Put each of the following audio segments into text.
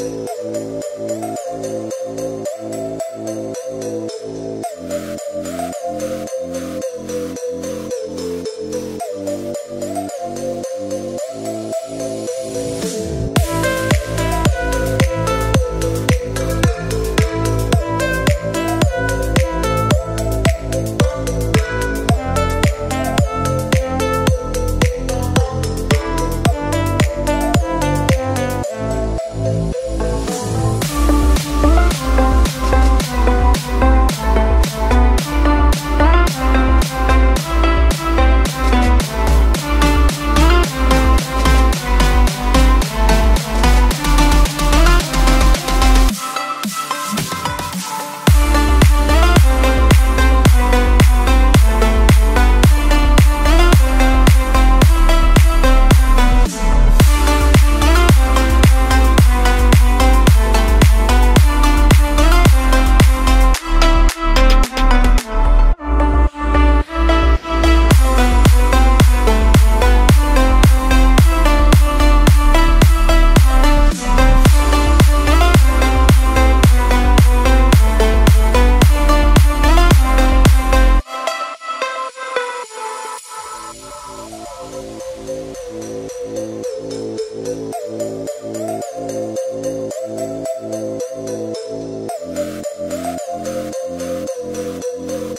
Thank you. Thank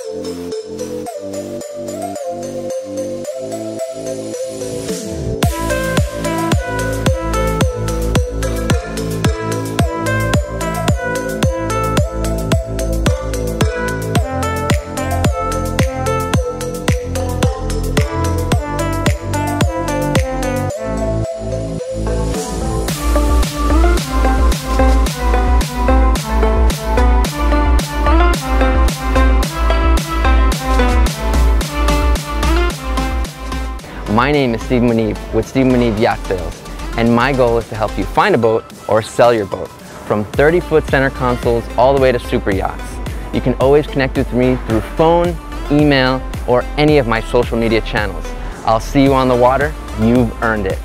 you. My name is Steve Munive with Steve Munive Yacht Sales, and my goal is to help you find a boat or sell your boat, from 30-foot center consoles all the way to super yachts. You can always connect with me through phone, email, or any of my social media channels. I'll see you on the water. You've earned it.